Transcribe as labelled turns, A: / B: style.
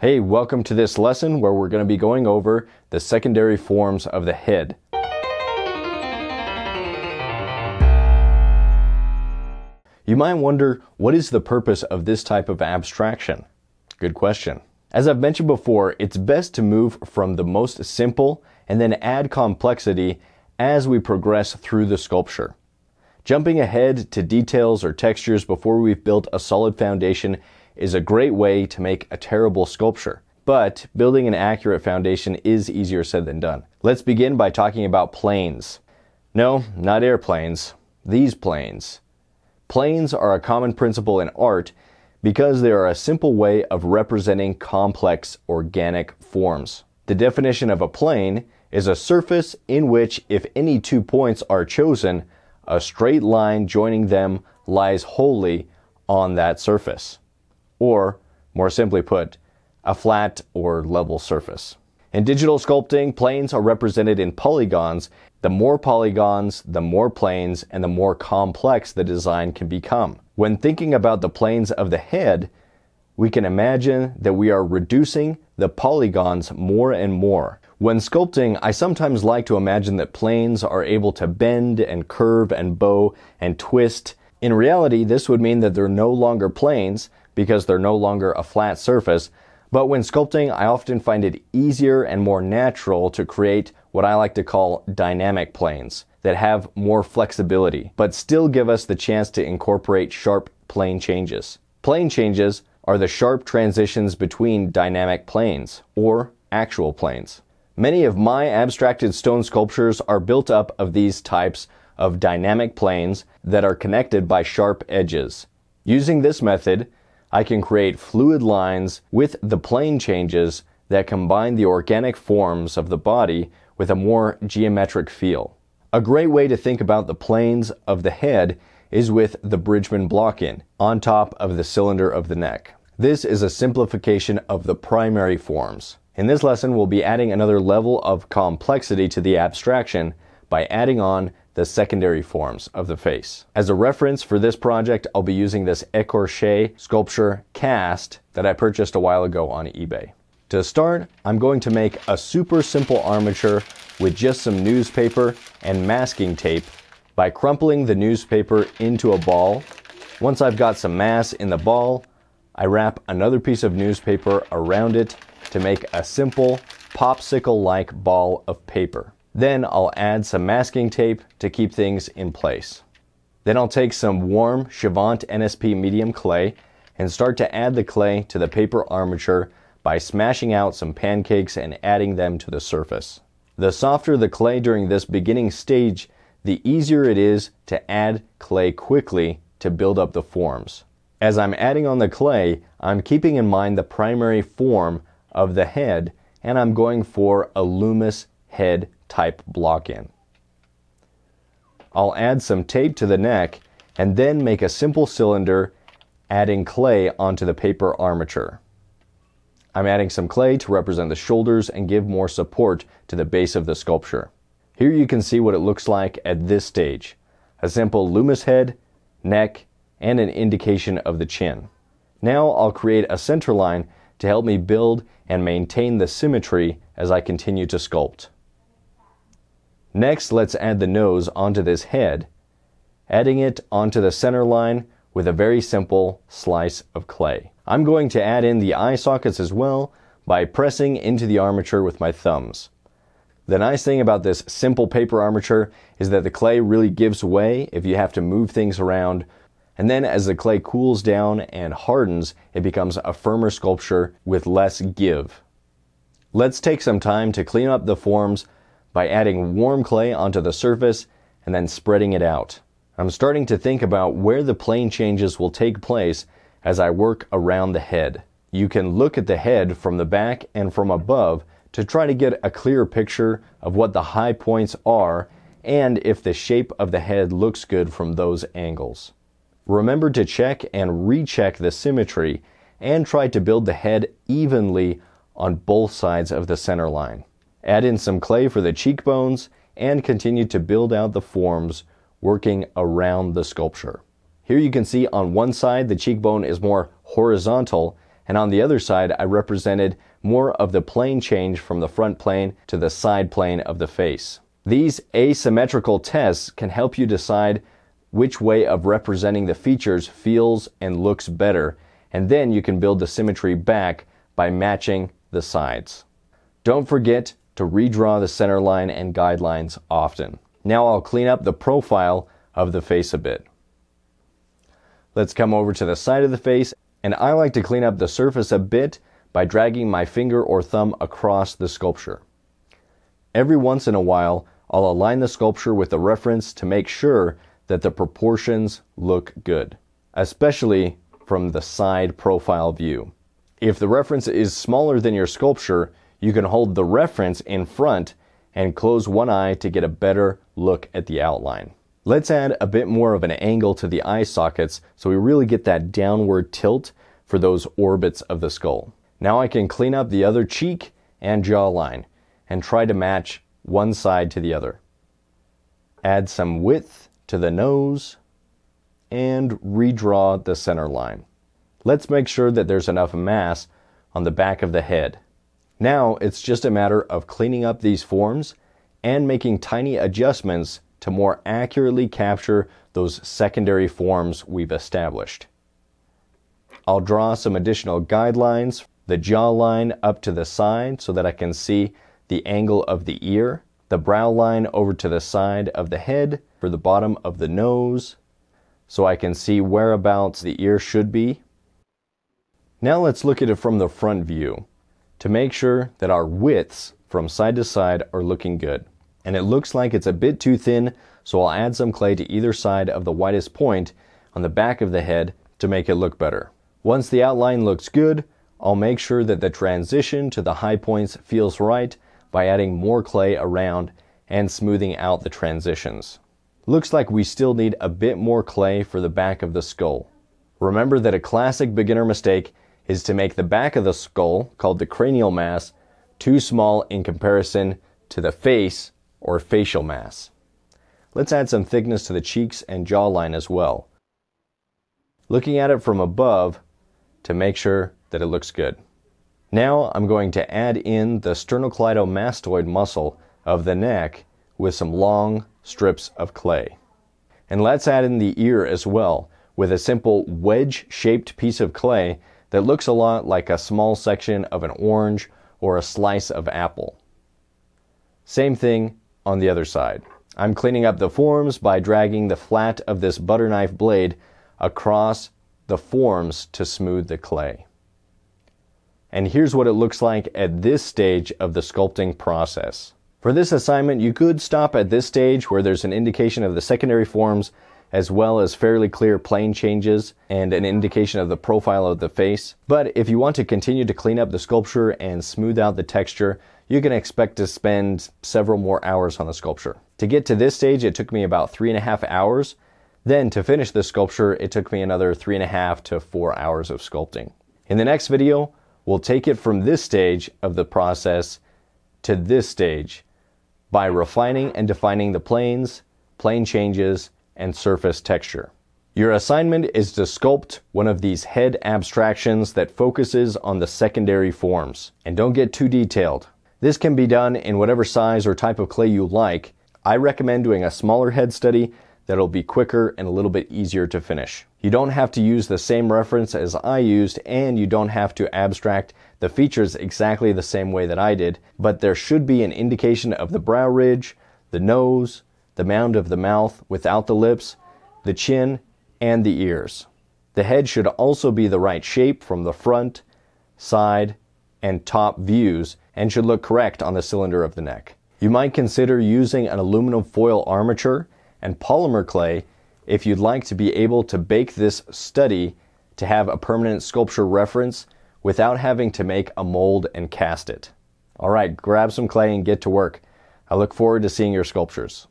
A: Hey, welcome to this lesson where we're going to be going over the secondary forms of the head. You might wonder, what is the purpose of this type of abstraction? Good question. As I've mentioned before, it's best to move from the most simple and then add complexity as we progress through the sculpture. Jumping ahead to details or textures before we've built a solid foundation is a great way to make a terrible sculpture. But building an accurate foundation is easier said than done. Let's begin by talking about planes. No, not airplanes. These planes. Planes are a common principle in art because they are a simple way of representing complex organic forms. The definition of a plane is a surface in which, if any two points are chosen, a straight line joining them lies wholly on that surface. Or, more simply put, a flat or level surface. In digital sculpting, planes are represented in polygons. The more polygons, the more planes, and the more complex the design can become. When thinking about the planes of the head, we can imagine that we are reducing the polygons more and more. When sculpting, I sometimes like to imagine that planes are able to bend and curve and bow and twist. In reality, this would mean that they're no longer planes because they're no longer a flat surface, but when sculpting, I often find it easier and more natural to create what I like to call dynamic planes that have more flexibility, but still give us the chance to incorporate sharp plane changes. Plane changes are the sharp transitions between dynamic planes, or actual planes. Many of my abstracted stone sculptures are built up of these types of dynamic planes that are connected by sharp edges. Using this method, I can create fluid lines with the plane changes that combine the organic forms of the body with a more geometric feel. A great way to think about the planes of the head is with the Bridgman block-in on top of the cylinder of the neck. This is a simplification of the primary forms. In this lesson, we'll be adding another level of complexity to the abstraction by adding on the secondary forms of the face. As a reference for this project, I'll be using this Ecorche sculpture cast that I purchased a while ago on eBay. To start, I'm going to make a super simple armature with just some newspaper and masking tape by crumpling the newspaper into a ball. Once I've got some mass in the ball, I wrap another piece of newspaper around it to make a simple popsicle-like ball of paper. Then I'll add some masking tape to keep things in place. Then I'll take some warm Chavant NSP medium clay and start to add the clay to the paper armature by smashing out some pancakes and adding them to the surface. The softer the clay during this beginning stage, the easier it is to add clay quickly to build up the forms. As I'm adding on the clay, I'm keeping in mind the primary form of the head and I'm going for a Loomis head type block-in. I'll add some tape to the neck and then make a simple cylinder adding clay onto the paper armature. I'm adding some clay to represent the shoulders and give more support to the base of the sculpture. Here you can see what it looks like at this stage. A simple Loomis head, neck, and an indication of the chin. Now I'll create a center line to help me build and maintain the symmetry as I continue to sculpt. Next, let's add the nose onto this head, adding it onto the center line with a very simple slice of clay. I'm going to add in the eye sockets as well by pressing into the armature with my thumbs. The nice thing about this simple paper armature is that the clay really gives way if you have to move things around. And then as the clay cools down and hardens, it becomes a firmer sculpture with less give. Let's take some time to clean up the forms by adding warm clay onto the surface and then spreading it out. I'm starting to think about where the plane changes will take place as I work around the head. You can look at the head from the back and from above to try to get a clear picture of what the high points are and if the shape of the head looks good from those angles. Remember to check and recheck the symmetry and try to build the head evenly on both sides of the center line. Add in some clay for the cheekbones and continue to build out the forms working around the sculpture. Here you can see on one side the cheekbone is more horizontal and on the other side I represented more of the plane change from the front plane to the side plane of the face. These asymmetrical tests can help you decide which way of representing the features feels and looks better, and then you can build the symmetry back by matching the sides. Don't forget to redraw the center line and guidelines often. Now I'll clean up the profile of the face a bit. Let's come over to the side of the face, and I like to clean up the surface a bit by dragging my finger or thumb across the sculpture. Every once in a while, I'll align the sculpture with a reference to make sure that the proportions look good, especially from the side profile view. If the reference is smaller than your sculpture, you can hold the reference in front and close one eye to get a better look at the outline. Let's add a bit more of an angle to the eye sockets so we really get that downward tilt for those orbits of the skull. Now I can clean up the other cheek and jawline and try to match one side to the other. Add some width to the nose and redraw the center line. Let's make sure that there's enough mass on the back of the head. Now it's just a matter of cleaning up these forms and making tiny adjustments to more accurately capture those secondary forms we've established. I'll draw some additional guidelines, the jawline up to the side so that I can see the angle of the ear, the brow line over to the side of the head for the bottom of the nose, so I can see whereabouts the ear should be. Now let's look at it from the front view to make sure that our widths from side to side are looking good. And it looks like it's a bit too thin, so I'll add some clay to either side of the widest point on the back of the head to make it look better. Once the outline looks good, I'll make sure that the transition to the high points feels right by adding more clay around and smoothing out the transitions. Looks like we still need a bit more clay for the back of the skull. Remember that a classic beginner mistake is to make the back of the skull, called the cranial mass, too small in comparison to the face or facial mass. Let's add some thickness to the cheeks and jawline as well. Looking at it from above to make sure that it looks good. Now I'm going to add in the sternocleidomastoid muscle of the neck with some long strips of clay. And let's add in the ear as well with a simple wedge shaped piece of clay that looks a lot like a small section of an orange or a slice of apple. Same thing on the other side. I'm cleaning up the forms by dragging the flat of this butter knife blade across the forms to smooth the clay. And here's what it looks like at this stage of the sculpting process. For this assignment, you could stop at this stage where there's an indication of the secondary forms as well as fairly clear plane changes and an indication of the profile of the face. But if you want to continue to clean up the sculpture and smooth out the texture, you can expect to spend several more hours on the sculpture. To get to this stage, it took me about three and a half hours. Then to finish the sculpture, it took me another three and a half to four hours of sculpting. In the next video, we'll take it from this stage of the process to this stage by refining and defining the planes, plane changes, and surface texture. Your assignment is to sculpt one of these head abstractions that focuses on the secondary forms. And don't get too detailed. This can be done in whatever size or type of clay you like. I recommend doing a smaller head study that'll be quicker and a little bit easier to finish. You don't have to use the same reference as I used and you don't have to abstract the features exactly the same way that I did, but there should be an indication of the brow ridge, the nose, the mound of the mouth without the lips, the chin, and the ears. The head should also be the right shape from the front, side, and top views and should look correct on the cylinder of the neck. You might consider using an aluminum foil armature and polymer clay if you'd like to be able to bake this study to have a permanent sculpture reference without having to make a mold and cast it. All right, grab some clay and get to work. I look forward to seeing your sculptures.